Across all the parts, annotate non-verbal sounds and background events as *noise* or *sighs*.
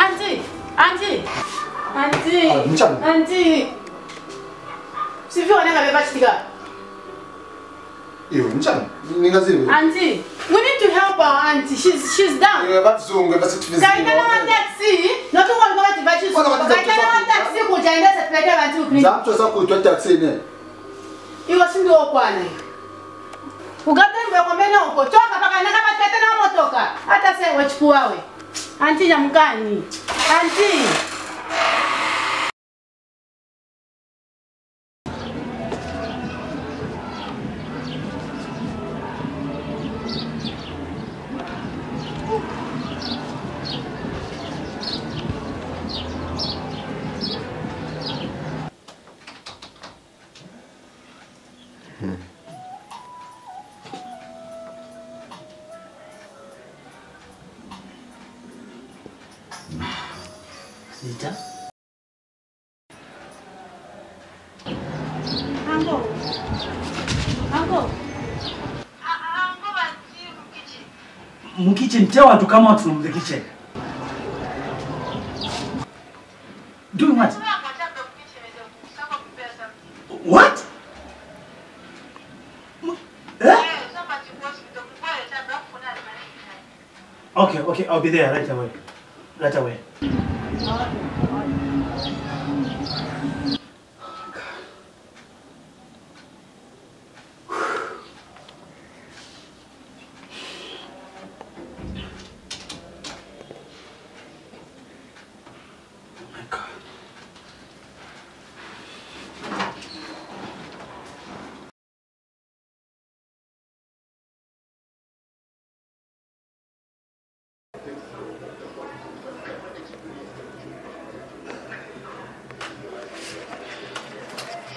안지 안지 안지 아, 문자 안 안지 수표 언니 가왜 마시디가 이거 문자 니가지 안지 we need to help our auntie she's she's down. 이거 봐 zungu 봐 sithi kaita na taxi. Noto wali kwa kati bachi zungu kaita na taxi kujaenda sepeleka bantu kuni zamcho sa kutwa taxi ne iwo sindo okwana ugatembe kwambena uko. Toka paka nakapatete na motoka. Hata sewe chikuwawe 安静怎么干你。安静。Mu kitchen, tell her to come out from the kitchen. Doing what? What? M- Eh? Okay, okay, I'll be there right away. Right away.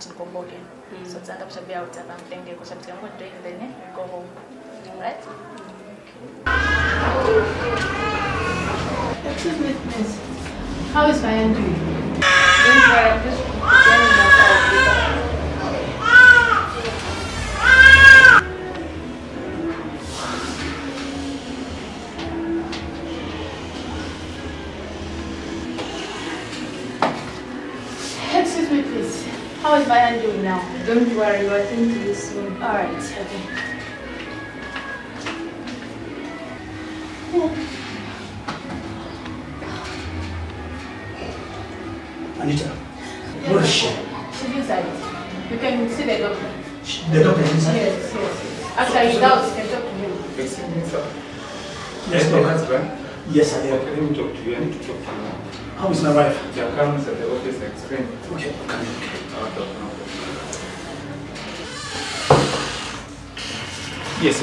nitaenda kuchinikomboke. Mm. So tutaenda kushabia out hapa mtenge kushabia ngo ndio then go home. Right? Excuse me, please. How is Ryan doing? Don't worry, Don't worry, we'll to this soon. All right. Okay.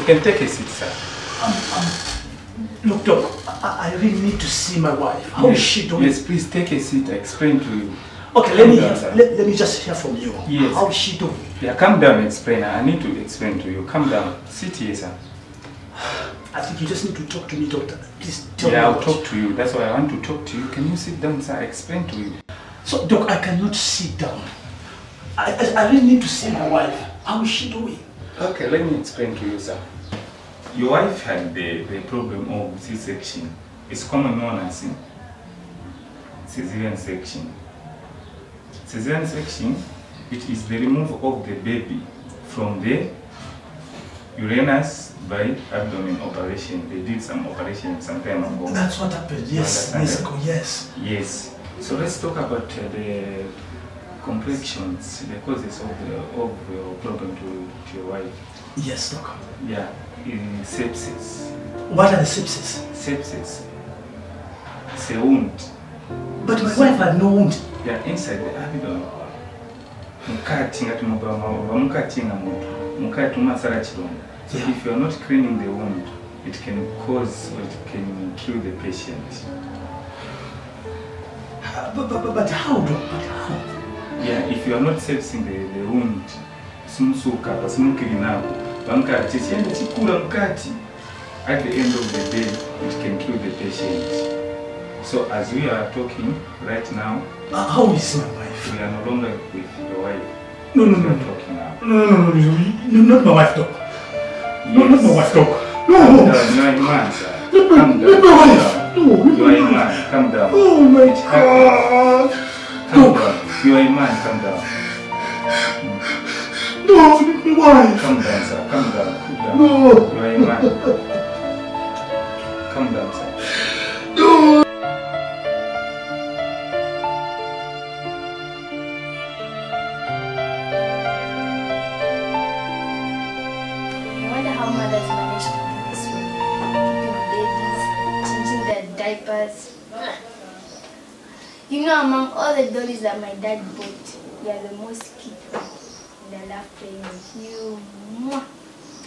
Can take a seat, sir. Um, um, look, doc, I, I really need to see my wife. How is yes, she doing? Yes, please take a seat. I explain to you. Okay, let me Calm down, sir. let, let me just hear from you. Yes. How is she doing? Yeah, come down. Explain. I need to explain to you. Come down. Sit here, sir. I think you just need to talk to me, doctor. Please tell Yeah, me. I'll what- talk to you. That's why I want to talk to you. Can you sit down, sir? I explain to you. So, doc, I cannot sit down. I, I, I really need to see my wife. How is she doing? Okay, let me explain to you, sir. Your wife had the, the problem of C-section. It's common known as cesarean section. Cesarean section, it is the removal of the baby from the uranus by abdomen operation. They did some operation some time ago. That's what happened. Yes, years ago, yes. Yes. So let's talk about uh, the complexions, the causes of the of your problem to, to your wife. Yes, doc. Yeah, in sepsis. What are the sepsis? Sepsis. It's a wound. But my wife had no wound. Yeah, inside the abdomen. Mukati ngati mubama mukati nga muntu. Mukati umasala chilonda. So Yeah. if you are not cleaning the wound, it can cause or it can kill the patient. Uh, But, but, but, how? But how? Yeah, if you are not sepsing the, the wound, simusuka pasimukirinapo pamukati chienda sikula mukati at the end of the day it can kill the patient. So as we are talking right now Uh, how is my wife? we are no longer with your wife. No, no, no, no. talking now. No, no, no, no, no, no, not my wife, talk. No, not my wife, talk. No. No! you are a man sir. Calm down Not my wife! down No, you are a man calm down. Oh my It god! calm down. You are a man calm down No, not my wife! calm down sir calm down cool down No! you are a man calm down sir No! I wonder how mothers manage to do this way. Changing their diapers. You know, among all the dollies that my dad bought, you are the most cute one. Playing with you. Mwah.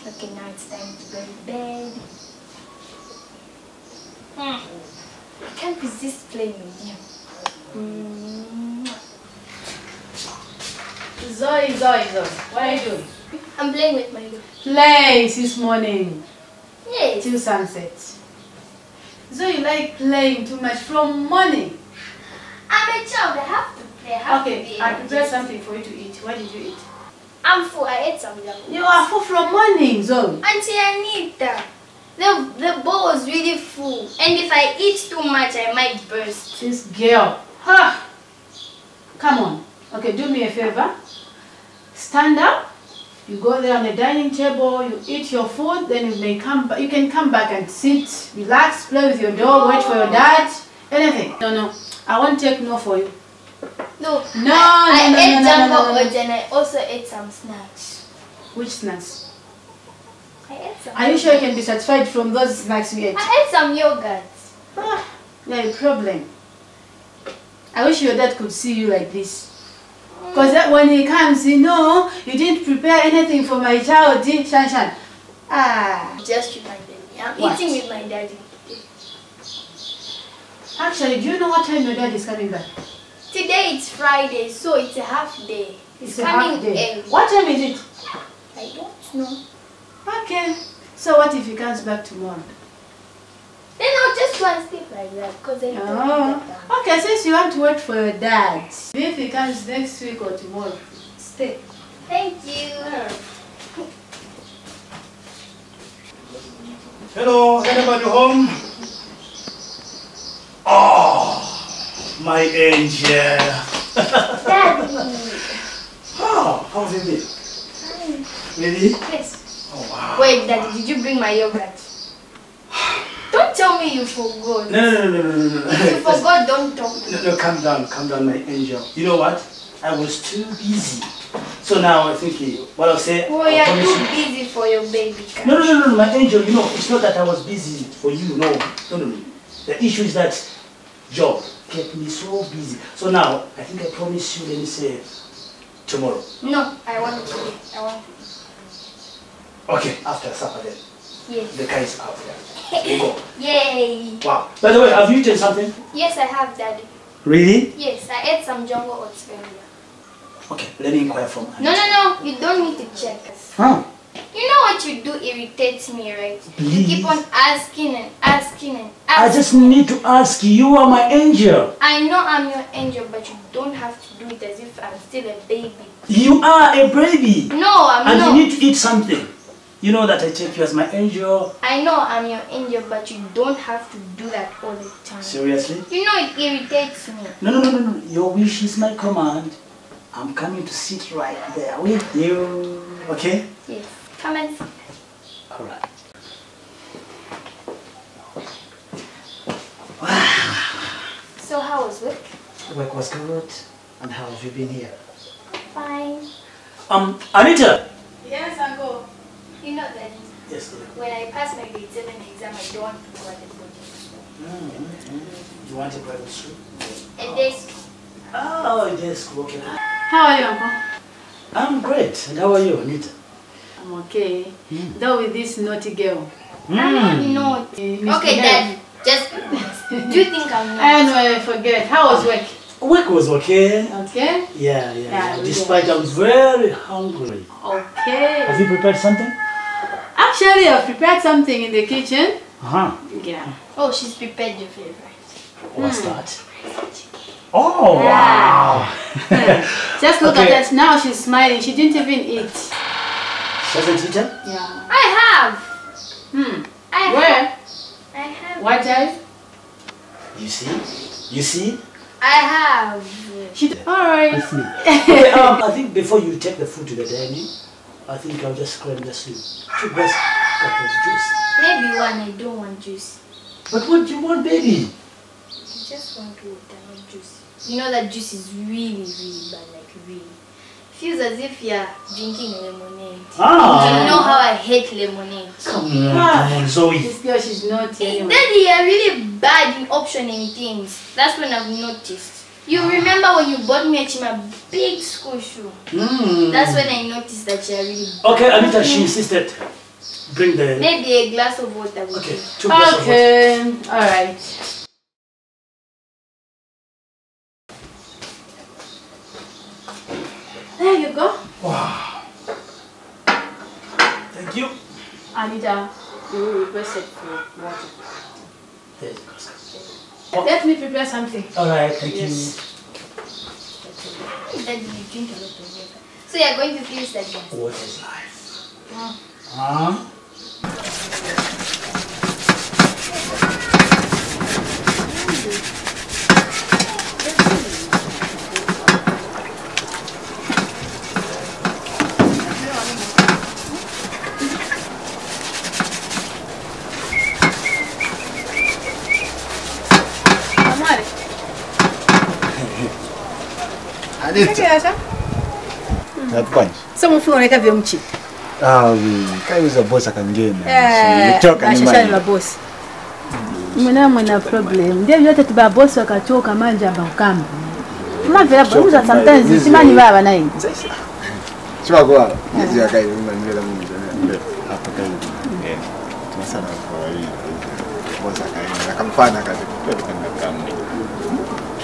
Okay, now it's time to go to bed. Mm. I can't resist playing with you. Mwah. Zoe, Zoe, Zoe. What are you doing? I'm playing with my. Play since morning Yes. till sunset. So you like playing too much from morning. I'm a child. I have to play. I have to Okay, I prepared something for you to eat. What did you eat? I'm full. I ate some yam. You are full from morning, Zoe. Auntie Anita, the, the bowl was really full. And if I eat too much, I might burst. This girl. Ha! Come on. Okay, do me a favor. Stand up. You go there on the dining table, you eat your food, then you may come. You can come back and sit, relax, play with your dog, wait for your dad, anything. No, no. I won't take no for you. No, No, I, no, I no, ate no, no, no, no. and I also ate some snacks. Which snacks? I ate some. Are you sure you can be satisfied from those snacks we ate? I ate some yogurt. Ah, yeah, problem. I wish your dad could see you like this. Because when he comes, you know, you didn't prepare anything for my child, did Shan Shan? Ah, Just reminded me. I'm What? eating with my daddy. actually, do you know what time your dad is coming back? Today it's Friday, so it's a half day. It's It's a coming half day. early. What time is it? I don't know. Okay. So what if he comes back tomorrow? Then I'll just go and sleep like that because I don't know. Oh, okay. Since you want to wait for your dad, if he comes next week or tomorrow, stay. Thank you. Hello, anybody home? My angel. Daddy. *laughs* Oh, how's it been? Really? Yes. Oh, wow. Wait, Daddy, did you bring my yogurt? *sighs* Don't tell me you forgot. No, no, no, no, no, no. If you forgot, don't talk. No, no, calm down, calm down, my angel. You know what? I was too busy. So now I think eh, what I'll say. Oh, I'll you're too you- busy for your baby. No, no, no, no, my angel. You know, it's not that I was busy for you. No, no, no, no. The issue is that job kept me so busy. So now I think I promise you. Let me say tomorrow. No, I want to. I want to. Okay, after supper then. Yes. The car is out there. We go. *laughs* Yay. Wow. By the way, have you eaten something? Yes, I have, Daddy. Really? Yes, I ate some jungle oats earlier. Okay, let me inquire from. No, no, no. You don't need to check. Huh? You know what you do irritates me, right? You Please. keep on asking and asking and asking. I just need to ask you. You are my angel. I know I'm your angel, but you don't have to do it as if I'm still a baby. You are a baby, No, I'm and not. you need to eat something. You know that I take you as my angel. I know I'm your angel, but you don't have to do that all the time. Seriously? You know it irritates me. No, no, no, no, no. Your wish is my command. I'm coming to sit right there with you. Okay? Yes. Come and sit. All right. So how was work? Work was good. And how have you been here? Fine. Um, Anita. Yes, uncle. You know that Yes. dear. when I pass my grade 7 exam, I don't want to go at the boarding school. Mm, mm, mm. You want a private school? A day school. Oh, yes. Okay. How are you, uncle? I'm great. And how are you, Anita? I'm okay. Though with this naughty girl. I'm not. Eh, Miss Okay, Mel. Dad. Just. Do you think I'm not? *laughs* I know, I forget. How was work? Work was okay. Okay. Yeah, yeah. Yeah, yeah. we Despite I was very hungry. Okay. Have you prepared something? Actually, I've prepared something in the kitchen. Uh-huh. Yeah. Oh, she's prepared your favorite. What's that? Oh, wow. Just look *laughs* Okay. at that. Now she's smiling. She didn't even eat. She hasn't eaten? Yeah. I have. Hmm. I have. Where? I have. What child? You see? You see? I have. She. All right. With me. okay, *laughs* um, I think before you take the food to the dining, I think I'll just claim just two, two glass of juice. Maybe one. I don't want juice. But what do you want, baby? I just want water, not juice. You know that juice is really, really bad. Like really. Feels as if you're drinking lemonade. Ah. You know how I hate lemonade. Come on, come on, Zoe. This girl, she's naughty anyway. Daddy, you're really bad in optioning things. That's when I've noticed. You remember when you bought me a chima big school shoe? Mm. That's when I noticed that you're really Okay, Anita, she insisted. Bring the. Maybe a glass of water would Okay, do. two glasses of water. Okay. All There you go. Wow. Thank you. Anita, you requested for water. There you go, sir. Let me prepare something. All right, thank Yes. Daddy, you drink a lot of water. So you're going to finish that glass. you. What is life? Ah. Huh? Amare. Nakufanya. Sasa mfumo unaweka vya mchi. Ah, eh, problem. Ndio tuba boss wakachoka manja bakamba. Kama vile sometimes simani baba naye. Chuma kwa. Hizi yakai mimi ndio mimi. Hapa kai. Tunasana kwa hiyo. Boss akaenda. Akamfana kazi. Kwa kama.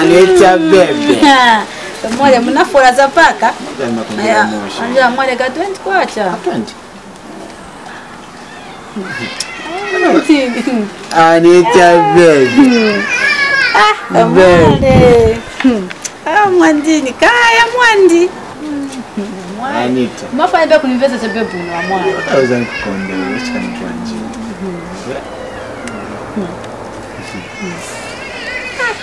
anaitwa Bebe. *laughs* Pamoja mnafura za paka? Anja moja ka 20 kwacha anaitwa Bebe. *laughs* Ah, bebe. Ah, Mwandini kaya mwandi. Mwafanya pia kuniveza cha bebe unawamwana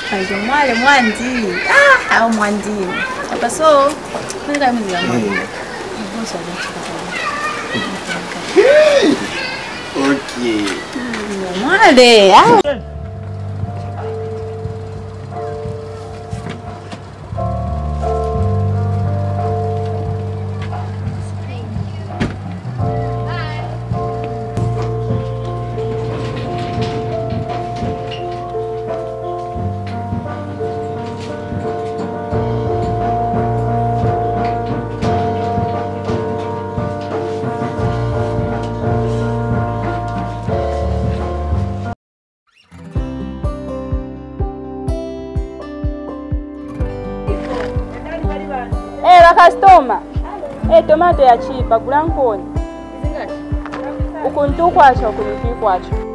Kaizo mwale mwandi. Ah, au mwandi. Hapa so, mwende kama mwezi ya mwandi. Mm. *laughs* Okay. Mm, mwale. Ah. yakiipa gulankooni ukuntu kwacho kunupi kwacho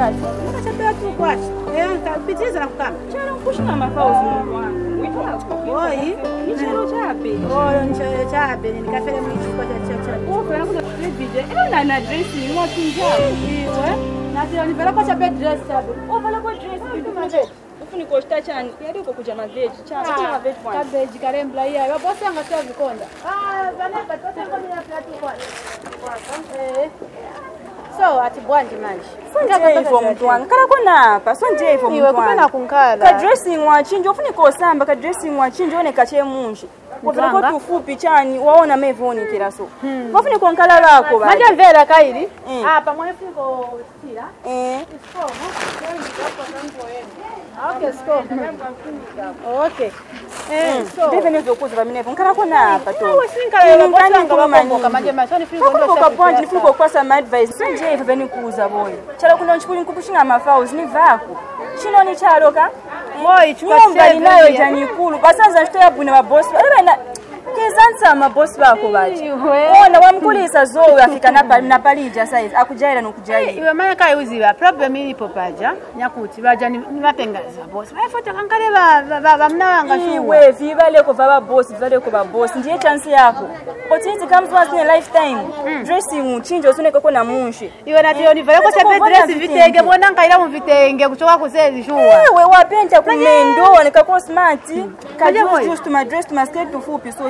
kazi. Nikachapea tu kwacha. Eh, nikapitiliza na kukama. Chana kushika mapauzi Mungu wangu. Wito wako. Oi, ni chelo chape. Oh, ni chelo chape. Nikafanya mwichi kwa cha cha. Uko na kuna vije. Eh, na na dress ni watu njao. Iwe. Na sio ni pala kwa chape dress chape. Oh, pala kwa dress vitu maje. Ufuni kwa shita chani. Yadi uko kuja maveji. Chana ah, kuna maveji kwa. Cabbage karembla hiyo. Wapo sasa ngatia vikonda. Ah, bana, bata sasa kwa mimi na plati kwa. Kwa. Eh so atibwandi manje sonjeivo omuntu wange kalakona apa sonjeivo omuntuwangekupena kunkala. Kadressing wakinji ofunika osamba kadressing wakinji oneka kyemungi kuvirako tufupi chani waona mevoonekera so. Hmm. Wafunika onkala lwako manje nveera kairi eh. apa mwefunika sira isomo okay so okay. Hmm. Ndive nezokuzva minevho nkarakonapa toanikokapanje nifuna kokwasa maadvice. Sinjeiva venikuuza voyo chalo kuno nchipulikupu chingamafau zinivaku chinoni chaloka moyi chimombalinayo chanikulu pasanza nchitoyabwina vabosi kezansa amabosi bako baki ona wamkulisa zowe afika napalija size akujaira nokujaira iwe maya kai kaiuziva problem ilipo paja. Nyakuti vaja ni mapengaza bosi. Ai foto kangare ba ba ba mna wanga vapengazi iwe viva le vamuna vangashiwe bosi va vabosi vivaleko vabosi ndiye chansi yako. Potiti kamzwasine lifetime. Mm. Dressing chinja koko na munshi. Iwe natiyoni valeko sepedresi vitenge. vonangaira muvitenge kuchoka kusezishuwa ewe wapenta kumendo to mm. my skirt to tufupi so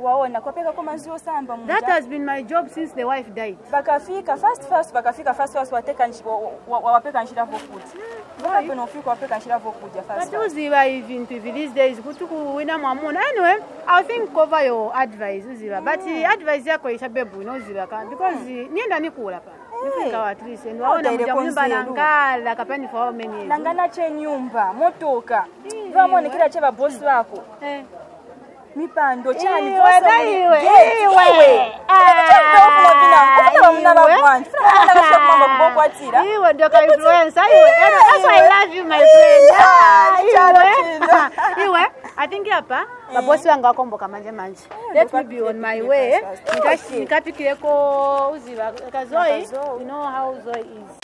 waona kwapeka ko samba that has been my job since the wife died. Bakafika fast fast fast fast wateka wapeka nshira wapeka nshira ivi these days kuti kuwina mwamuna. Anyway i think cover your advice uziva but mm. advice yako ishabebu unoziva ka. Mm. Because nienda nikula pa. Eh. Nangala kapani for how many nangana che nyumba motoka. Eh. Vamonekera che vabosi vako eh. Mipando chani Iwe, vose na muli- iwe, Yes, iwe. iwe. Ah, Chakutofuna vina, kufuna vamuna iwe. vagwanji, funa vamuna vashakumanga kubokwatira. iwe ndoka influencer iwe And that's why i love you my friend Ah, iwe iwe i think hapa mabosi wangu akomboka manje manje let me be on my way Nika- nikapikireko uziva kazoi Kazoi. you know how Zoe is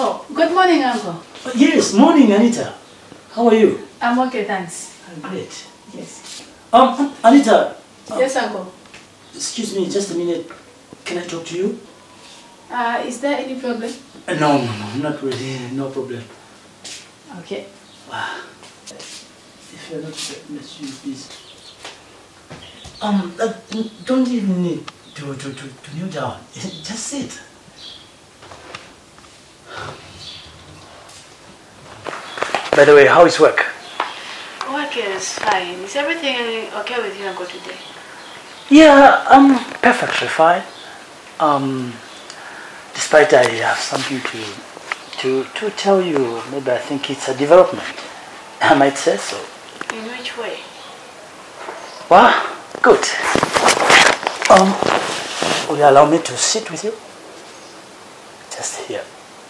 Oh, good morning, Uncle. Yes, morning, Anita. How are you? I'm okay, thanks. I'm great. Yes. Um, Anita, Yes, Uncle. excuse me just a minute. Can I talk to you? Uh, is there any problem? Uh, no, no, no, not really. No problem. Okay. If you're not let's use this. Um, uh, don't even need to, to, to, to kneel down. *laughs* Just sit. By the way, how is work? Work is fine. Is everything okay with you, Uncle, today? Yeah, um, perfectly fine. Um, despite I have something to, to, to tell you, maybe I think it's a development. *laughs* I might say so. In which way? Wow, good. Um, will you allow me to sit with you? Just here.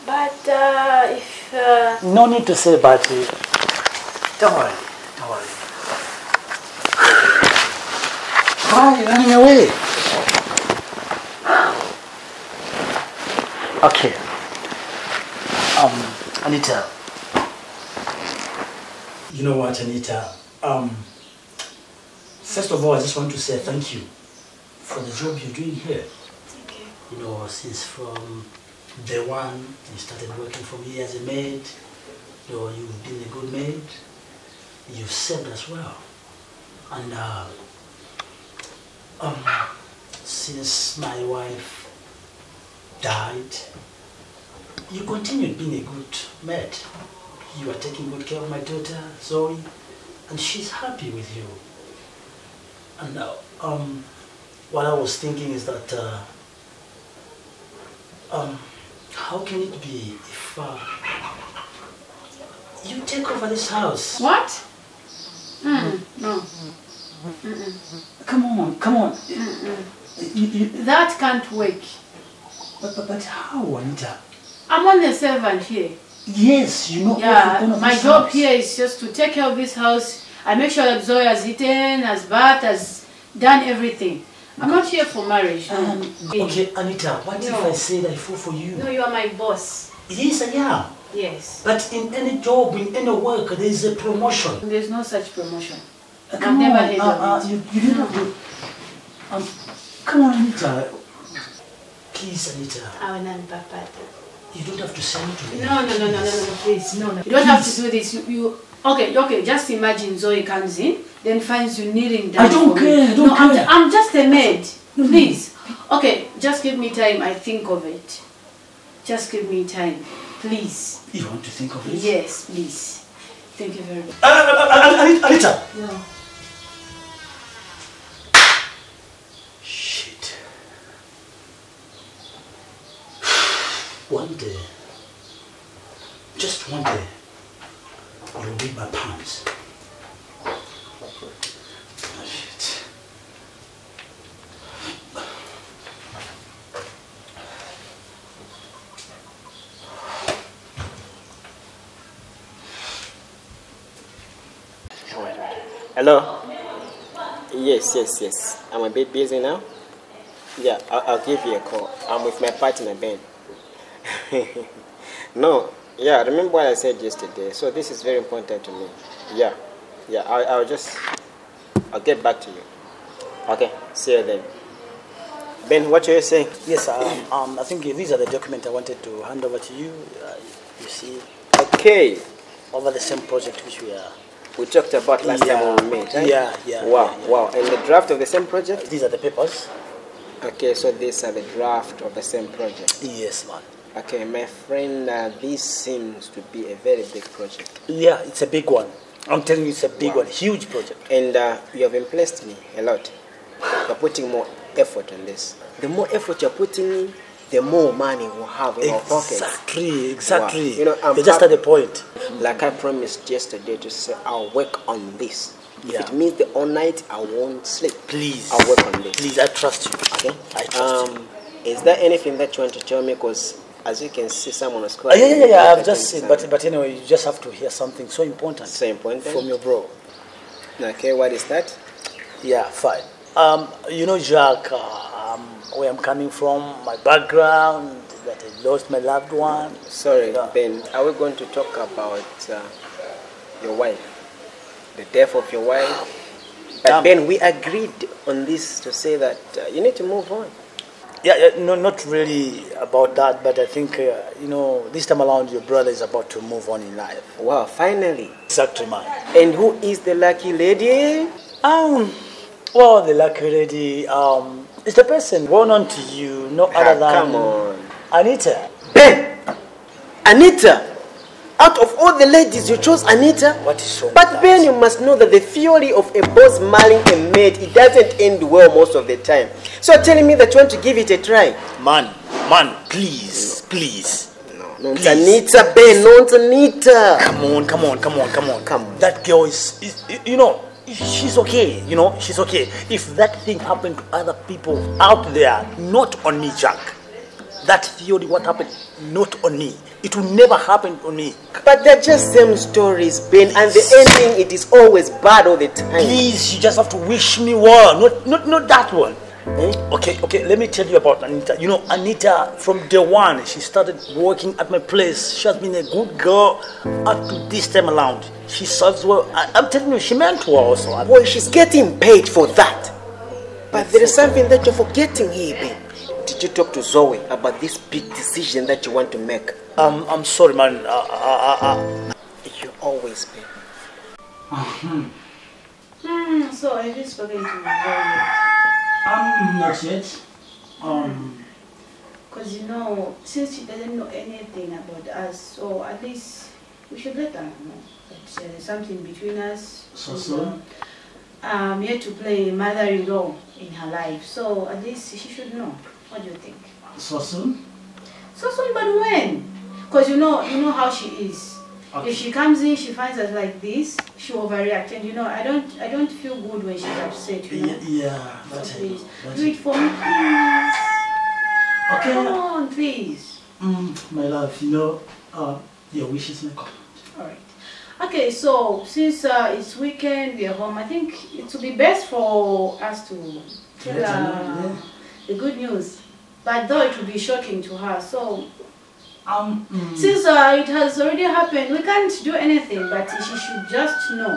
But uh, if uh, No need to say but. it. Don't worry, don't worry. Why are you running away? Okay. Um, Anita. You know what, Anita? Um, first of all, I just want to say thank you for the job you're doing here. thank you. You know, since from day one you started working for me as a maid, you've been a good maid, you've served us well. And uh, um, since my wife died, you continued being a good maid. You are taking good care of my daughter, Zoe, and she's happy with you. And uh, um, what I was thinking is that uh, um, how can it be if uh, you take over this house? What? Mm, no. Come on, come on. You, you, That can't work. but, but, but how, Anita? I'm only a servant here. Yes, you know Yeah, everything my job house. here is just to take care of this house. I make sure that Zoe has eaten, has bathed, has done everything. I'm not here for marriage. No. Um, okay, Anita, what if I say that I fall for you? No, you are my boss. Yes, I am. Yes. But in any job, in any work, there is a promotion. There's no such promotion. Uh, I've come never on, heard uh, of uh, it. you, you have to. Um, come on, Anita. Please, Anita. Awe nani papata. You don't have to send it to me. No, no, no, no, no, no, no, please. No, no. You don't have to do this. You, you okay, okay, just imagine Zoe comes in, then finds you kneeling down. I don't care, I don't no, care. I'm, I'm just a maid. Please. Okay, just give me time. I think of it. Just give me time. Please. You want to think of it? Yes, please. Thank you very much. Uh, uh, uh, Anita- Anita! No. Shit. *sighs* One day, just one day, you'll read my shit. Hello? Yes, yes, yes. I'm a bit busy now. Yeah, I'll, I'll give you a call. I'm with my partner, Ben. *laughs* no, yeah, remember what I said yesterday. So this is very important to me. Yeah, yeah, I'll, I'll just, I'll get back to you. Okay, see you then. Ben, what are you saying? Yes, um, um, I think these are the documents I wanted to hand over to you. Uh, you see, Okay, over the same project which we are. we talked about last Yeah, time we met, right? yeah, yeah, Wow, yeah, yeah. wow. And the draft of the same project? These are the papers. Okay, so these are the draft of the same project. Yes, man. Okay, my friend, uh, this seems to be a very big project. Yeah, it's a big one. I'm telling you, it's a big Wow. one, huge project. And uh, you have impressed me a lot. You're putting more effort on this. The more effort you're putting in, the more money we'll have in our pockets. Exactly, exactly. Wow. You know, I'm You're just at the point. Like I promised yesterday to say, I'll work on this. If Yeah. it means the all night, I won't sleep. Please. I'll work on this. Please, I trust you. Okay? I trust you. Um, is there anything that you want to tell me? Because as you can see, someone was Uh, calling. yeah, yeah, yeah, I've just seen, but, but anyway, you just have to hear something so important So important. from your bro. Okay, what is that? Yeah, fine. Um, you know, Jack, uh, um, where I'm coming from, my background, that I lost my loved one. Sorry. Ben. Are we going to talk about uh, your wife? The death of your wife? But Um, Ben, we agreed on this to say that uh, you need to move on. Yeah, yeah, no, not really about that, but I think, uh, you know, this time around your brother is about to move on in life. Wow, finally. Exactly, man. And who is the lucky lady? Um, well, the lucky lady, um, is the person born on to you, no Ah, other than come on. Anita. Ben! Anita! Out of all the ladies, you chose Anita? What is wrong But Ben, you must know that the theory of a boss marrying a maid, it doesn't end well most of the time. So you're telling me that you want to give it a try? Man, man, please, please. No, Please. Anita, Ben, no, it's Anita. Come on, come on, come on, come on. Come on. That girl is, is, you know, she's okay, you know, she's okay. If that thing happened to other people out there, not on me, Jack, that theory, what happened, not on me. It will never happen on me. But they're just same stories, Ben, and the ending it is always bad all the time. Please, you just have to wish me well, not, not, not that one. Eh? Okay, okay, let me tell you about Anita. You know, Anita, from day one, she started working at my place. She has been a good girl up to this time around. She serves well. I, I'm telling you, she meant well also. Boy, she's getting paid for that. But there is something that you're forgetting here, Ben. Did you talk to Zoe about this big decision that you want to make? Um, I'm sorry, man. Uh, uh, uh, uh, You always, Ben. Hmm, so I just spoken to Zoe. um, not yet. Um, Because you know, since she doesn't know anything about us, so at least we should let her know that uh, there's something between us. So And, soon? uh, I'm here to play mother-in-law in her life, so at least she should know. What do you think? so soon? So soon, but when? Because you know, you know how she is. Okay. If she comes in, she finds us like this, she overreacts, and you know, I don't, I don't feel good when she's upset. You know. Yeah, yeah So that's please, it. That's do it for me, please. Okay. Come on, please. Mm, my love, you know, uh, your wish is my command. Alright. Okay, so since uh, it's weekend, we are home, I think it would be best for us to tell her her the good news. But though it would be shocking to her, so Um, mm, since uh, it has already happened, we can't do anything. But she should just know,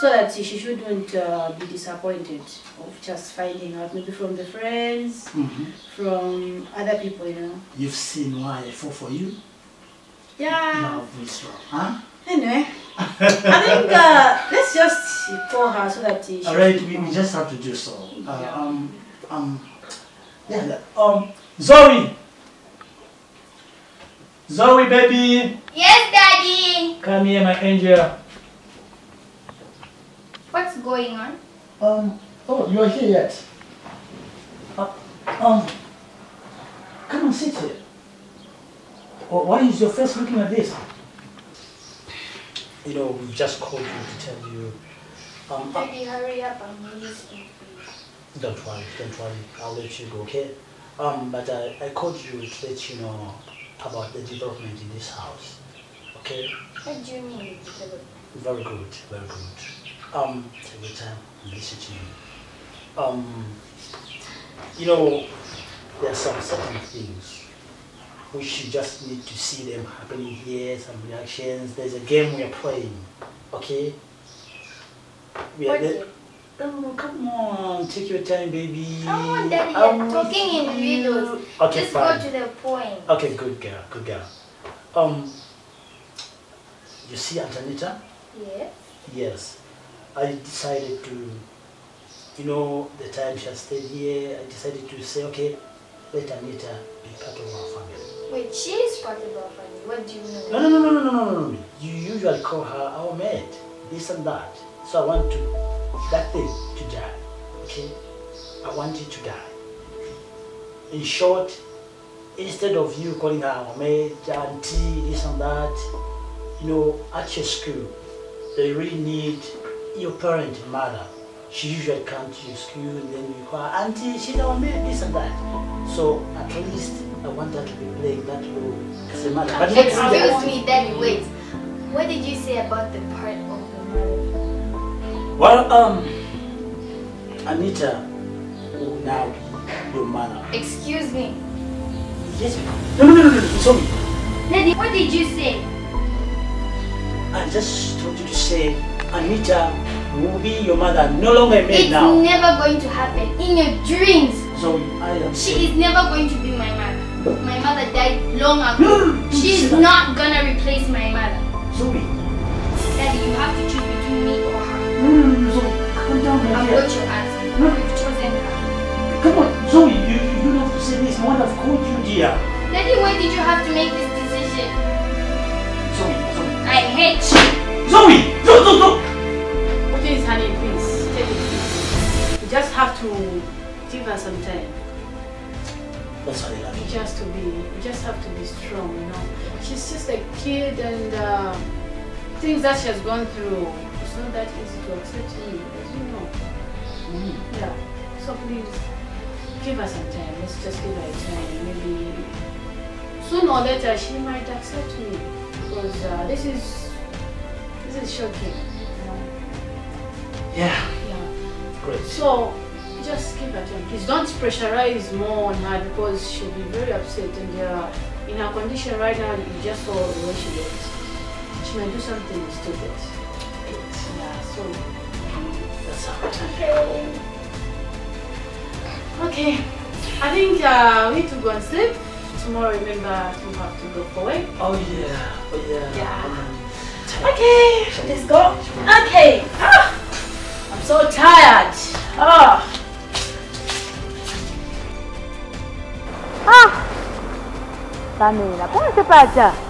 so that she shouldn't uh, be disappointed of just finding out, maybe from the friends, mhm. from other people, you know. You've seen why I fought for you. Yeah. We strong, huh? Anyway, *laughs* I think uh, let's just call her so that she. All right, we, we just have to do so. Uh, Yeah. um, um, yeah, um, Zoe. Zoe, baby, Yes, Daddy. come here, my angel. What's going on? Um, oh, you are here yet? Uh, um, come and sit here. Oh, why is your face looking like this? You know, we just called you to tell you. Um, uh, Daddy, hurry up. I'm really sleepy. don't worry, don't worry. I'll let you go, okay? Um, but I, I called you to let you know about the development in this house. Okay? What do you mean? Very good, very good. Um, take your time and listen to me. Um, you know, there are some certain things which you just need to see them happening here, some reactions. There's a game we are playing, okay? We are What the- game? Oh, come on, take your time, baby. Come on, Daddy. I'm You're talking in riddles. Okay, Just fine. go to the point. Okay, good girl, good girl. Um, you see Antonita? Yes. Yes. I decided to, you know, the time she has stayed here, I decided to say, okay, let Anita be part of our family. Wait, she is part of our family. What do you mean? No, no, no, no, no, no, no, no. You usually call her our maid, this and that. So I want to, that thing to die, okay? I want it to die. In short, instead of you calling her our maid, auntie, this and that, you know, at your school, they really need your parent, mother. She usually comes to your school and then you call auntie, she's our maid, this and that. So at least I want her to be playing that role as a mother. But let's see the- Excuse me, Daddy. Wait. What did you say about the part of the mother? Well, um, Anita will now be your mother. Excuse me. Yes, no, no, no, no, no, it's only. Daddy, what did you say? I just told you to say Anita will be your mother, no longer a maid It's now. never going to happen. In your dreams, So I am she saying, is never going to be my mother. My mother died long ago. no, no, She's not gonna replace my mother. Zoe, Daddy, you have to choose no, no, no, no, Zoe, calm down, my I'm dear. going to ask. No. You've chosen her. Come on, Zoe, you, you don't have to say this. I would have called you, dear. Daddy, why did you have to make this decision? Zoe, Zoe. I hate you. Zoe! Zoe, Zoe, Zoe! Please, honey, please, take it. You just have to give her some time. That's why I love You you. just to be, you just have to be strong, you know. She's just a kid, and uh, things that she has gone through, not that easy to accept you, as you know. Mm. Yeah. So please, give her some time. Let's just give her time. Maybe sooner or later she might accept me, because uh, this is this is shocking. Yeah, Yeah. great. So just give her time. Please don't pressurize more on her because she'll be very upset and uh, in her condition right now you just saw the way she looks. She might do something stupid. Yeah, so That's our time. okay. I think uh, we need to go and sleep. Tomorrow remember to have to go for work. Oh, yeah. Oh, yeah. Yeah. Um, Okay, let's go. Okay. Ah, I'm so tired. Ah. Ah! Pamela, pone pacha.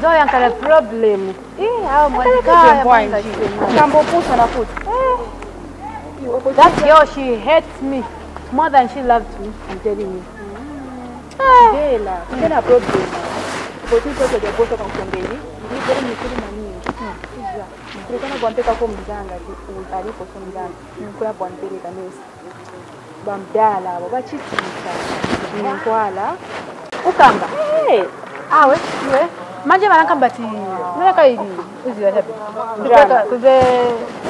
Zoe ana problem. Eh, hao mwalimu. Jambo pusa na pusa. Eh, that girl, she hates me more than she loves me, I'm telling you. Bela, problem. Ukamba. Eh, awe manje vanankambati munakaidi uzivachapi kuve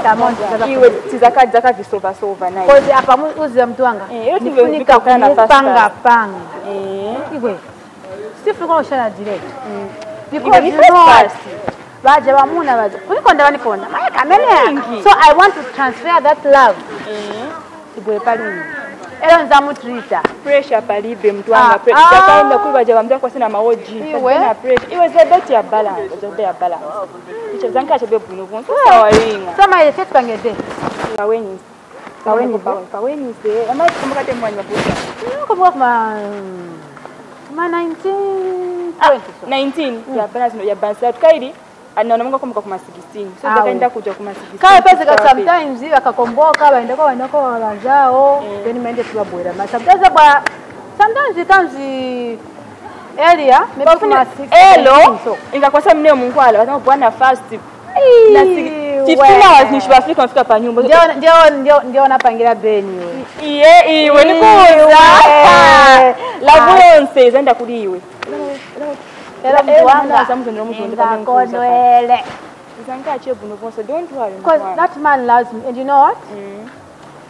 tamondzakavisovasovanakozi apa uziva mtu wanga. Eh, na fasta. panga eh. ikwe sifunika ushana direct. Mm. Because kwa vamuna vaja kunikonda vanikonda maekameneaka so i want to transfer that love. Eh. Tibwe palini ero nzamutrita pressure palibe mtu Ah, wanga ah. takaenda kuibaja bambia kwa sina maoji. Iwe. na pressure iwe zebeti ya balance zebeti ya balance. Icho zanka chabe bunu bunu sasa walinga soma ile fetu pangede kaweni kaweni kaweni se ama kumbuka temu wanywa buta kumbuka kuma kuma 19 20 19 ya balance ya balance. Tukaidi anaona mungu akomuka kumasigisini so akaenda kuja kumasigisini kawe pese kwa sometimes akakomboka baendako baendako wa mm. then maende tubabwera ma sometimes kwa sometimes ikanzi area maybe kuma elo ingakosa mneo mungu ala wasema bwana fast nishibafika mfika pa Ndiyo ndio napangira beni iwe nikuza lavuyo nse zaenda kuri iwe Era mtu wanga ngakonwele ngakonwele zangache buno bonse don't worry because that man loves me. And you know what?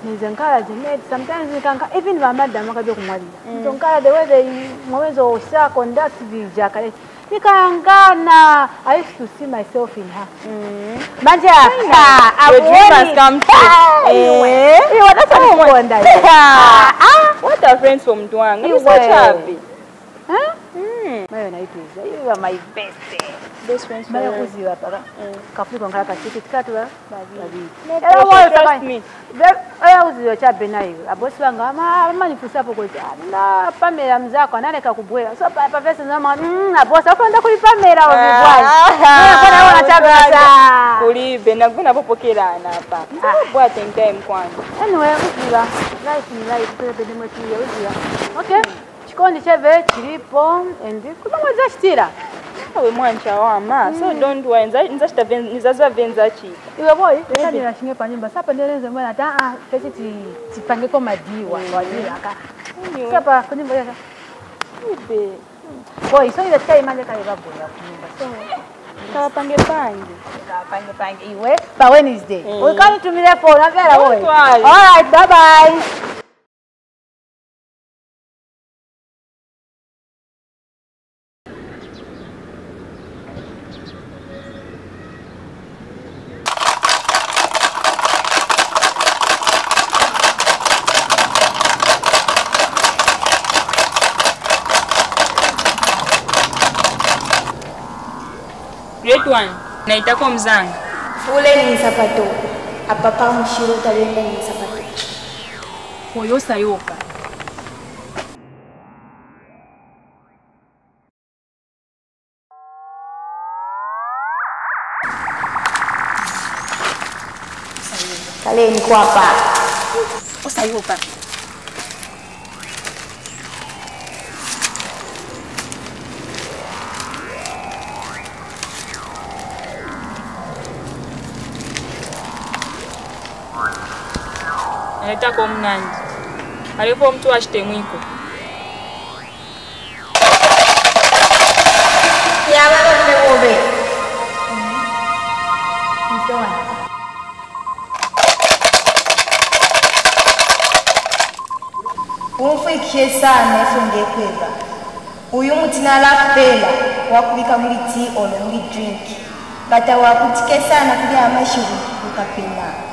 Nizenkala jenet sometimes nikanka even vamadhamu akabe kumwalira nitonkala the way they mwawezo osha conduct vijakale nikangana i used to see myself in her. Manje aka Your dream has come true. Eh? iwe datanikonda what are friends from Twanga? Iwe. Ni such inaitwa you are my best. Best friend mara kuzi hapa mm. kafuko ngala kachiki tikatu ba? Babi. Era wao tabani era uzi yo chabe nayo abosi wanga ama mani kusapo kwa na pamela mzako nane kakubwela so pa pa pesa nzama mm abosi hapo ndo kulipamela wazibwai ah, ah, kwa na wana sa kulibe na kuna popokela na hapa. Ah. Bwa time time anyway uziwa life ni life kwa bende mwetu ya uziwa okay chikondi cheve chilipo and kuba mwezashitira awe mwancha wama so mm. don't worry nzashita nizaza venza chita iwe boy kadi nashinge pa nyumba sapa ndeleze mwana ta ah kesi ti tipangeko madiwa mm. wajira ka sapa kuni mbaya boya ibe. Boy so ile skai manje kale iba boy kunyumba so kawapange pange. Kawapange pange pange iwe pa Wednesday. Mm. we can to me there for nagera boy all right bye bye naitako mzanga. Ule ni msapato apapa mshiro talenda ni msapato koyosa yoka kaleni kwapa osayoka naletako omunange alipo omutu wakitemwiko yababaewobe unfuikiye sana ife uyu mutina lapela wakubika muli tea muli drink. Bata wakutikesana kulya amashuru ukapena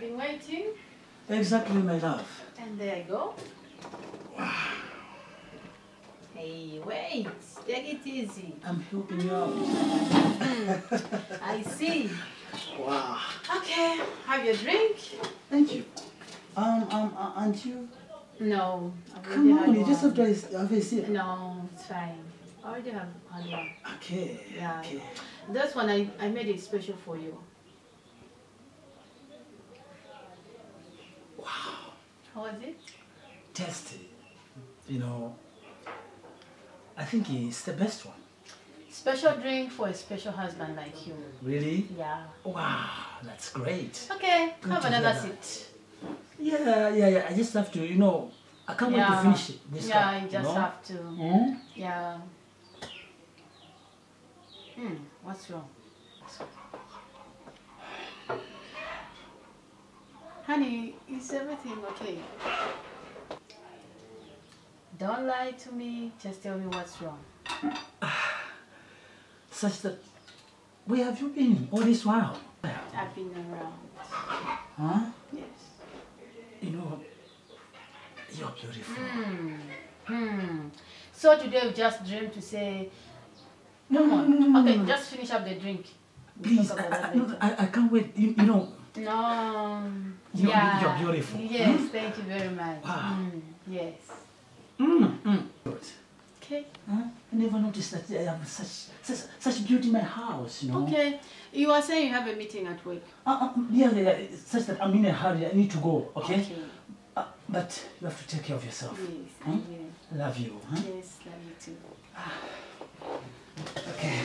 been waiting, Exactly, my love. and there I go. Hey, wait, take it easy. I'm helping you out. *laughs* I see. Wow. Okay, have your drink. Thank you. Um, um, uh, aren't you? No, Come on, you just have to have a sip. No, it's fine. I already have one. Okay. Yeah. Okay. This one I, I made it special for you. Wow. How was it? Tasty. You know, I think it's the best one. Special drink for a special husband like you. Really? Yeah. Wow, that's great. Okay, Good have another seat. Yeah, yeah, yeah. I just have to, you know, I can't wait to finish it. This yeah, cup, you just know? have to. Hmm? Yeah. Hmm, what's wrong? Honey, is everything okay? Don't lie to me, just tell me what's wrong. *sighs* Sister, where have you been all this while? I've been around. Huh? Yes. You know, you're beautiful. Hmm. Hmm. So today we just dreamed to say, No, come no, on. no, no, no, okay, just finish up the drink. We'll Please, I, I. I, I can't wait. You, you know, No. You're- yeah. you're beautiful. Yes, Hmm? thank you very much. Wow. Mm, yes. Mm, mm. Good. Okay. Huh? I never noticed that I have such, such, such beauty in my house, you know. Okay. You are saying you have a meeting at work. Uh, uh, yeah, yeah, yeah, it's such that I'm in a hurry. I need to go, okay? Okay. Uh, but you have to take care of yourself. Yes, I Hmm? Love you, huh? Yes, love you too. *sighs* Okay.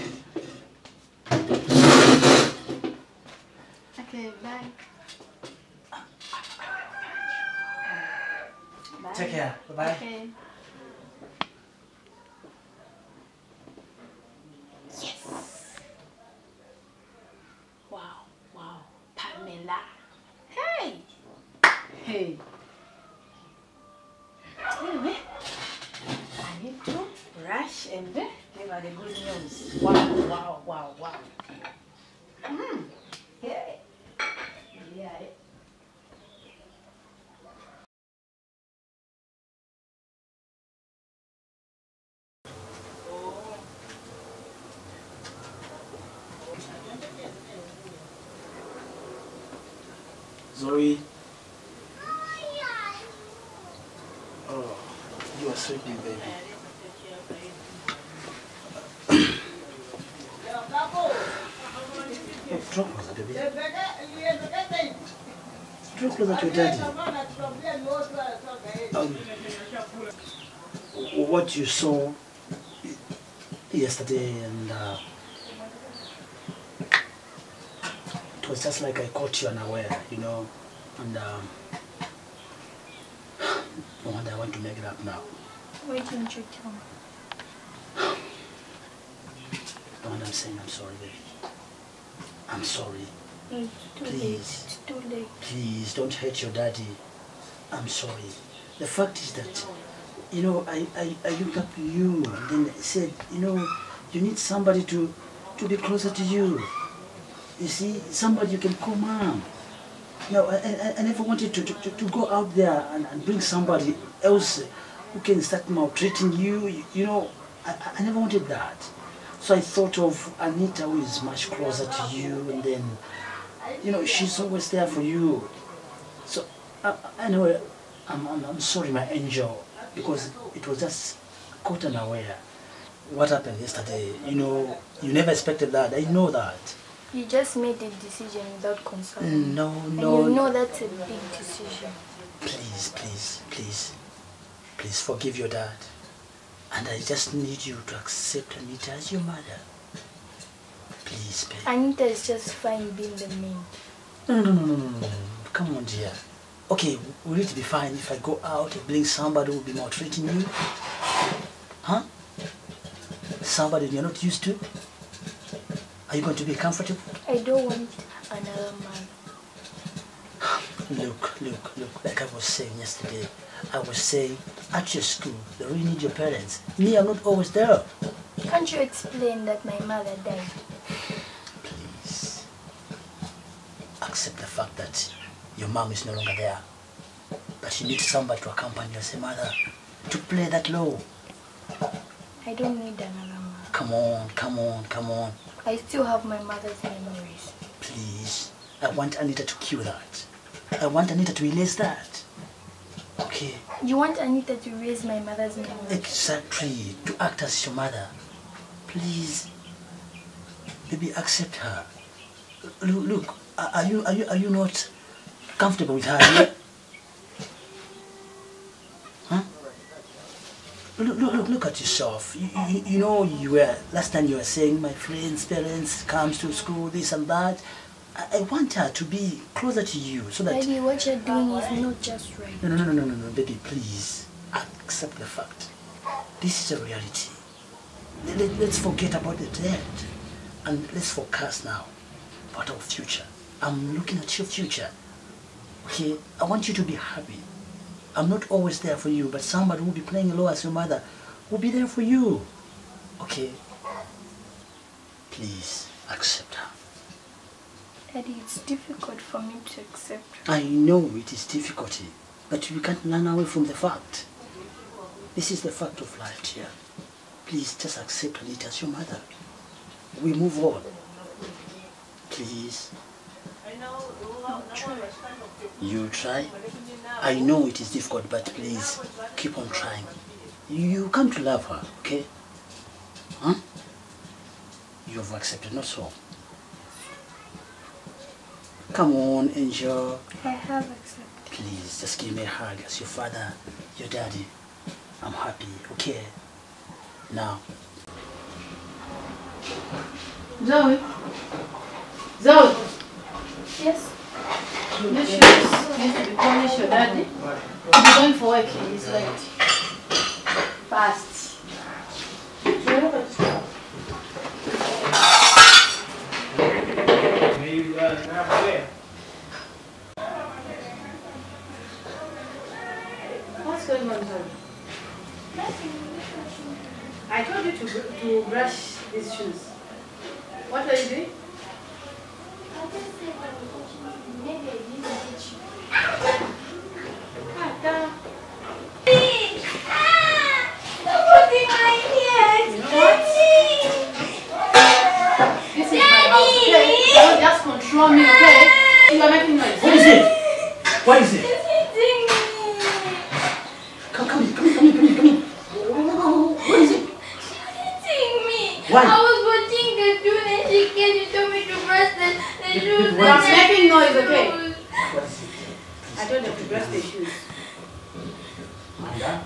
Okay, bye. Take care. Bye-bye. Okay. Yes. Wow, wow. Pamela. Hey. Hey. Anyway, I need to rush and give her the good news. Wow, wow, wow, wow. Mm. Yeah. Yeah. Zoe. Oh, you are sweet, my baby. Hey, draw closer, baby. To your daddy. Um, what you saw yesterday, and uh, it was just like I caught you unaware, you know, and um, no wonder I want to make it up now. Why didn't you tell me? No I'm saying I'm sorry, baby. I'm sorry. It's too late. Please. It's too late. Please don't hurt your daddy. I'm sorry. The fact is that, you know, I, I, I looked up to you and then I said, you know, you need somebody to, to be closer to you. You see, somebody you can call mom. No, I, I, I never wanted to, to, to go out there and, and bring somebody else who can start maltreating you. You, you know, I, I- I never wanted that. So I thought of Anita who is much closer to you and then, you know, she's always there for you. So, uh, anyway, I'm, I'm, I'm sorry, my angel, because it was just caught unaware. What happened yesterday, you know, you never expected that. I know that. You just made a decision without consulting. No, And no. you know that's a big decision. Please, please, please, please forgive your dad. And I just need you to accept Anita as your mother. Please, babe. Anita is just fine being the maid. No, no, no, no, no, no. Come on, dear. Okay, will it be fine if I go out and bring somebody who will be maltreating you? Huh? Somebody you're not used to? Are you going to be comfortable? I don't want another man. Look, look, look, like I was saying yesterday, I was saying at your school, they really need your parents. Me, I'm not always there. Can't you explain that my mother died? Please accept the fact that your mom is no longer there. But she needs somebody to accompany as a mother to play that role. I don't need another man. Come on, come on, come on. I still have my mother's memories. Please. I want Anita to cure that. I want Anita to erase that. Okay, You want Anita to raise my mother's memories? exactly. To act as your mother. Please. Baby, accept her. Look, look are you, are you, are you not comfortable with her? Huh? Look, look, look, look at yourself. You, you, you know, you were, last time you were saying my friends, parents comes to school, this and that. I, I want her to be closer to you so that Daddy, what you're doing is not just right. no, no, no, no, no, no, no, baby, please. Accept the fact. This is a reality. Let, let's forget about the dead. And let's focus now about our future. I'm looking at your future. Okay? I want you to be happy. I'm not always there for you, but somebody who will be playing a role as your mother will be there for you. Okay? Please accept her. Daddy, it's difficult for me to accept. I know it is difficulty, but we can't run away from the fact. This is the fact of life, dear. Please just accept it as your mother. We move on. Please. You try. I know it is difficult, but please keep on trying. You, you come to love her, okay? Huh? You have accepted, not so. Come on, Angel. I have accepted. Please, just give me a hug as your father, your daddy. I'm happy, okay? Now, Zoe. Zoe. Yes? Your shoes need to be polished, your daddy. He's going for work, he's late. Fast. What's going on, Zoe? I told you to, to brush these shoes. What are you doing? Kata. This is my house, okay? Don't just control me, okay? You are making noise. what is it? What is it? Come, come, come, come, come, come. What is it? Why? I was watching cartoon and she came and told me to brush the, the shoes. You are making noise, okay? What is it? I told them to brush their shoes. Amanda?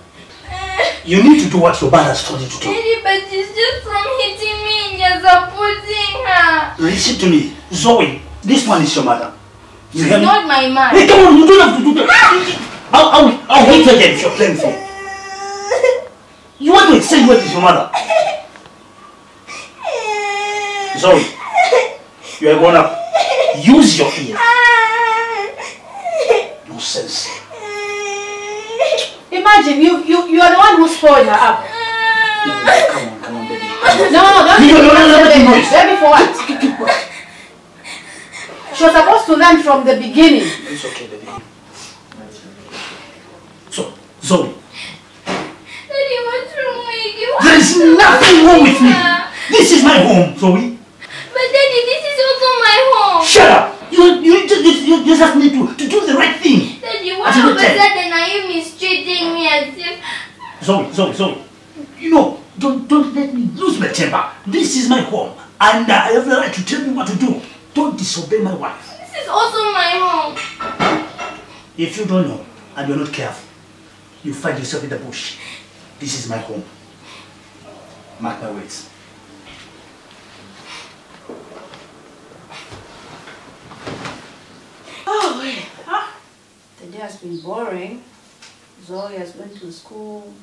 You need to do what your mother has told you to do. Daddy, but it's just from hitting me and you're supporting her. Listen to me. Zoe, this one is your mother. You hear me? not my man. Hey, come on, you don't have to do that. I'll, I'll, I'll hate her again if you're playing for. You want to exchange words with your mother? Zoe, you are grown up. Use your ear. Nonsense. Imagine you you you are the one who spoiled her up. Come on, come on, baby. No, don't No, no, no, no, baby. no, no. Baby for what? *laughs* She was supposed to learn from the beginning. It's okay, baby. So, Zoe, Daddy, what's wrong with you? there is nothing wrong with me. This is my home, Zoe. But Daddy, this is also my home. Shut up. You, you, just, you, you just need to, to do the right thing. Daddy, why At the all of a sudden are you mistreating me as if... Zoe, Zoe, Zoe. You know, don't, don't let me lose my temper. This is my home, and I have the right to tell you what to do. Don't disobey my wife. This is also my home. If you don't know and you're not careful, you find yourself in the bush. This is my home. Mark my words. Oh wait. Ah, the day has been boring. Zoe has went to school.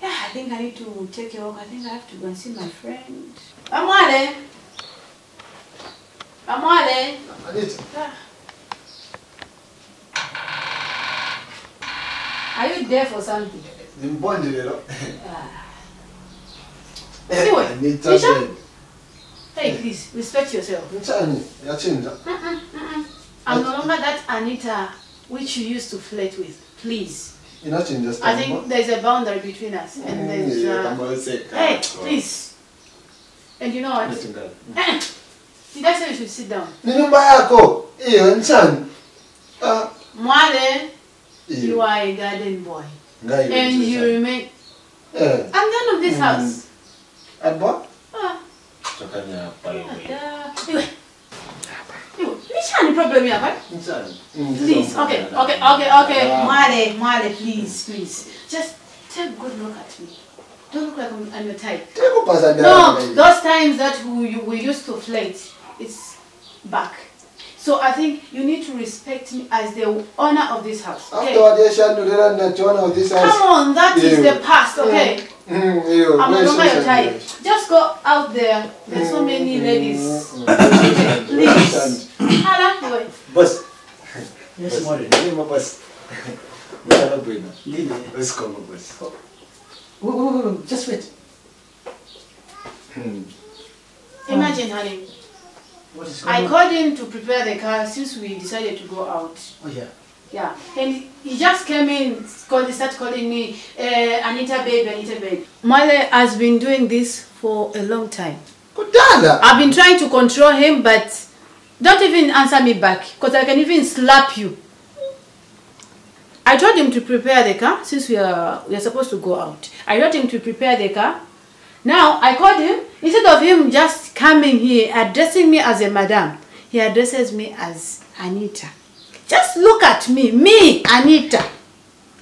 Yeah, I think I need to take a walk. I think I have to go and see my friend. Amwale. Amwale. Anita. Ah. Are you there for something? Nimbondi lero. Anyway, *laughs* Anita. Nisha? babe. Hey, please, respect yourself. Nchani, yachinja. I'm no longer that Anita which you used to flirt with. Please. Inachinja I think there's a boundary between us. And there's. Yeah, Uh, kama useka. hey, please. And you know what? Nitingani. Did I say you should sit down? Ni nyumba yako. Iyo nchani. Ah, Mwale, you are a garden boy. Ngai. And you remain. Eh. I'm done of this Mm. house. Abo? Ah, Chokanya hapa hivi. da- Anyway. Anyway, Nishani problem here, right? Nchani. Please, okay, okay, okay, okay. Mwale, Mwale, please, please. Just take a good look at me. Don't look like I'm, I'm your type. No, those times that we, we used to flirt, it's back. So I think you need to respect me as the owner of this house. Okay? After what yeshandulira nachiona with this house. Come on, that is the past, okay? Mm, iyo. I'm no wewe longer your sasa type. ndio. Just go out there. There's so many ladies. Please. Please. Boss. Yes, Maureen. Nima boss. Mwana bwina. Lily. Let's go, boss. Wait, wait, wait, wait, just wait. Hmm. Imagine, honey. What is going I on? called him to prepare the car since we decided to go out. Oh, yeah. Yeah, and he just came in, called, started calling me uh, Anita baby, Anita baby. Mwale has been doing this for a long time. Kudala. I've been trying to control him, but don't even answer me back, because I can even slap you. I told him to prepare the car since we are we are supposed to go out. I told him to prepare the car. Now I called him instead of him just coming here addressing me as a madam, he addresses me as Anita. Just look at me, me Anita.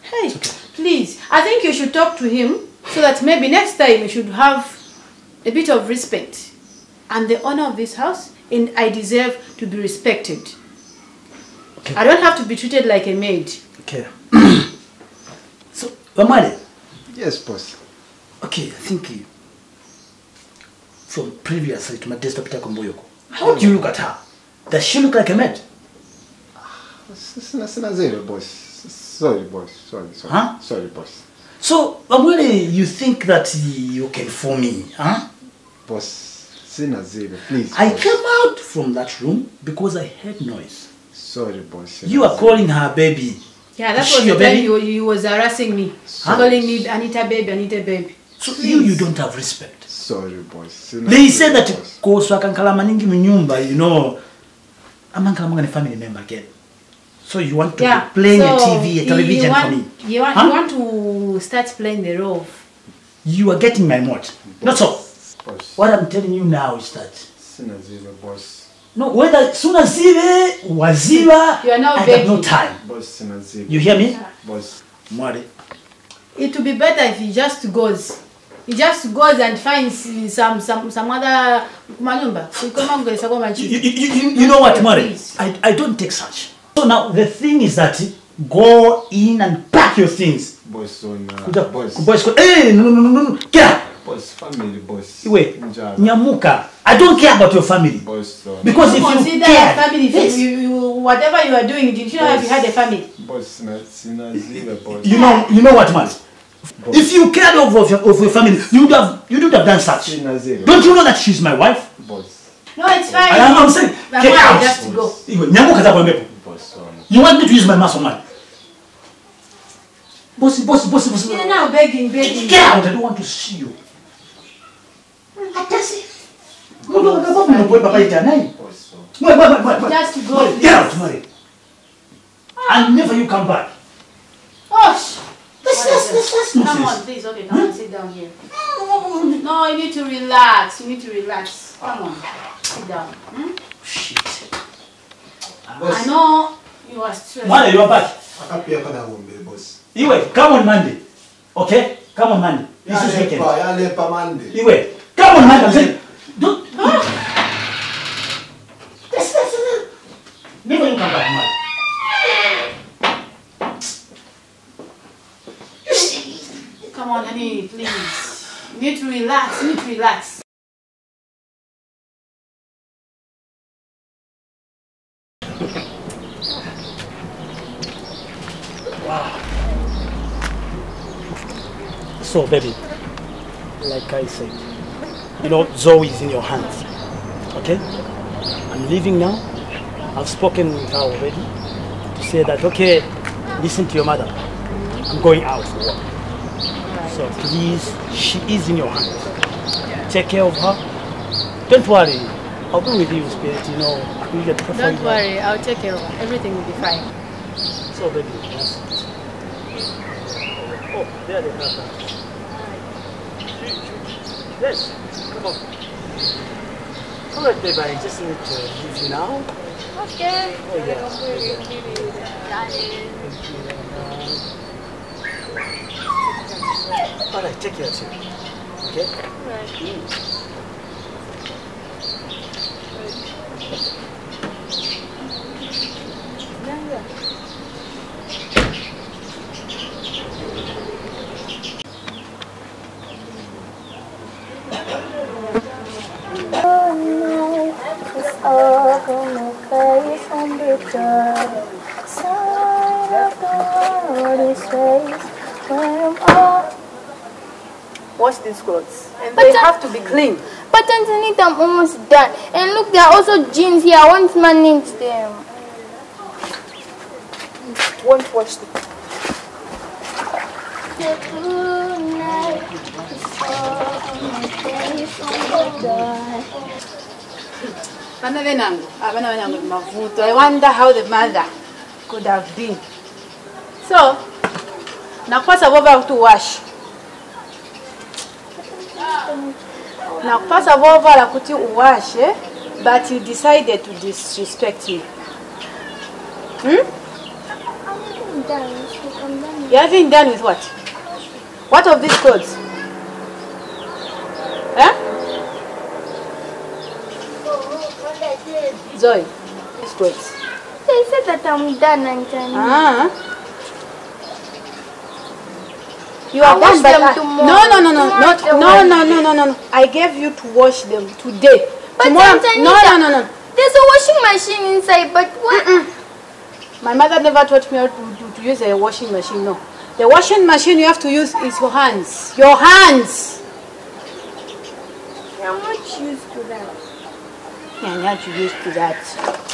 Hey, please, I think you should talk to him so that maybe next time you should have a bit of respect. I'm the owner of this house and I deserve to be respected. I don't have to be treated like a maid. Okay. *clears throat* so, Wamale, Yes, boss. okay, I think you, from previously uh, to my desktop Komboyoko, how do you look at her? Does she look like a maid? Sina sina zero, boss. Sorry, boss. Sorry, sorry. Huh? Sorry, boss. So, Wamale, you think that you can fool me, huh? Boss, sina zero, please. I boss. came out from that room because I heard noise. Sorry, boss. sina You are zero. calling her baby. Yeah, that was your baby? he, wa- was harassing me, Huh? calling me Anita baby, Anita baby. So you, you don't have respect. Sorry, boss. Sina They say that boss. koswa kankala maningi munyumba, you know, amankala manga ni family member again. So you want to Yeah, be playing so a TV, a television you want, for me. You want, Huh? you want to start playing the role You are getting my mod. Not so. Boss. What I'm telling you now is that Sina zero, boss. no, whether suna waziva, You are now I have no time. Boss, sina zero. You hear me? Yeah. Boss. Mwari, it would be better if he just goes. He just goes and finds some some some other kwa You, you, you, you, know what, Mari? I, I don't take such. So now the thing is that go in and pack your things. Boss so now. Boss. boss. boys, go, hey, no, no, no, no, no, get up. Boss family boss. Iwe, Njala. nyamuka. I don't care about your family. Boss on. Because if you consider care, family. If yes. you, you, whatever you are doing, did you know if you had a family? Boss sina sina boss. you know, you know what, man? If you cared of, of, your, of your family, you would have, you would have done such. Don't you know that she's my wife? Boss. No, it's fine. I am, I'm saying, But get out. just to go? Nyamuka. Boss. You want me to use my muscle man? Bossy, bossy, bossy, bossy. You're now begging, begging. Get out, I don't want to see you. Baba. Just go, Mwe, Get out, Mary. And never you come back. Oh, sh- That's, that's, that's, that's Come on, please. Okay, come on, sit down here. No, you need to relax. You need to relax. Come on, sit down. Hmm? Shit. I know you are stressed. Mwana, you are back. Akapia kana ngombe boss. Iwe, come on Monday. Okay? Come on Monday. This is weekend. Yalepa yalepa Monday. Iwe, come on Monday. I'm saying, don't. That's, that's, that's. Never you come back, man. Come on, honey, please. You need to relax. You need to relax. So, baby, like I said, you know, Zoe is in your hands. Okay? I'm leaving now. I've spoken with her already to say that, okay, listen to your mother. I'm going out for work. So please, she is in your hands. Take care of her. Don't worry. I'll be with you, Spirit. You know, you get Don't worry, I'll take care of her. Everything will be fine. So, baby, that's it. Oh, there they have that. Yes, come on. Alright, baby, just need to leave you now. Okay. Alright, take care too. Okay? Mm. These clothes. And But they I- have to be clean. But Antonita, I'm almost done. And look, there are also jeans here. I want manage them. Won't wash them. Bana benangu, abana ah, benangu mavuto. I wonder how the mother could have been. So, nakupasa vova to wash. Nakupasa vovala kuti uwashe but you decided to disrespect me hmm? you haven't done with what what of these clothes eh? Zoe, these clothes They said that I'm done, Antonita. Ah. You are done, wash but them I- tomorrow. no, no, no, no, not, no, no, no, no, no, no. I gave you to wash them today. But tomorrow, no, no, no, no. There's a washing machine inside, but what? My mother never taught me how to, to, to use a washing machine. No, the washing machine you have to use is your hands. Your hands. I'm not used to that. Yeah, not used to that.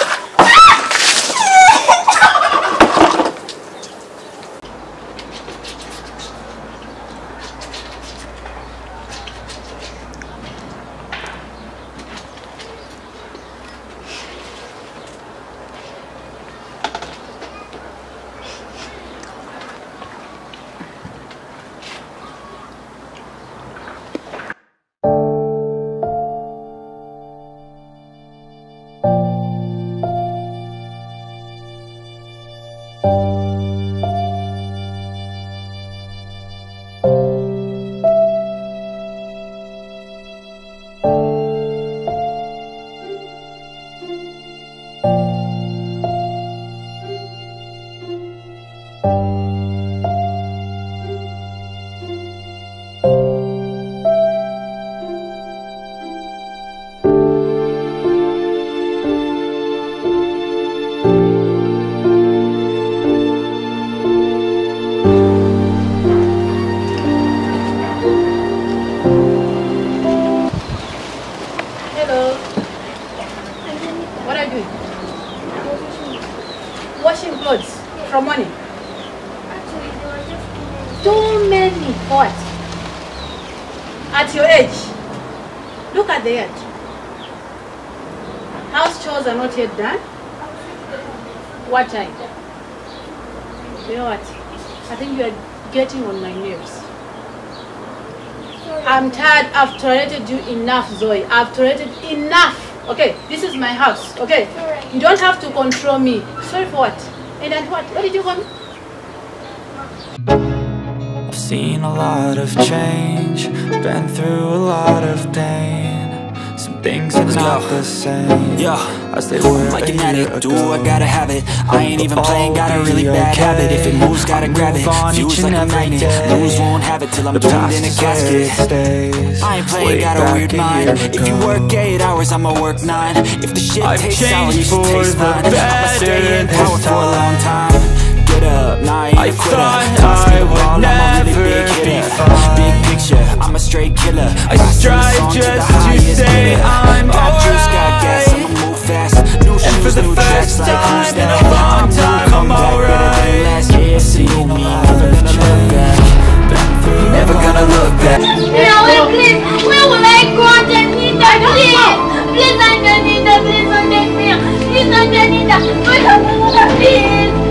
Tolerated you enough, Zoe. I've tolerated enough. Okay, this is my house. Okay, you don't have to control me. Sorry for what? And then what? What did you want? I've seen a lot of change, been through a lot of pain. Some things are not the same Yeah, as they were like a an addict, do. I gotta have it. I ain't even playing, got a really bad habit. If it moves, gotta grab it. each like a magnet, lose, won't have it till I'm doomed in a casket. stays. I ain't playing, got a weird mind. If you work eight hours, I'ma work nine. If the shit tastes sour, you should taste mine. I'ma stay in power for a long time. Get up, nah, I ain't I a quitter. Toss me I the would ball, I'm a really never big be hitter fine. Big picture, I'm a straight killer. I strive just to say I'm flex like in? A long time, come alright. Last year, you mean never gonna look back. Never gonna look back. Please, where will I go underneath that shit? Please underneath please me. Please underneath that, please.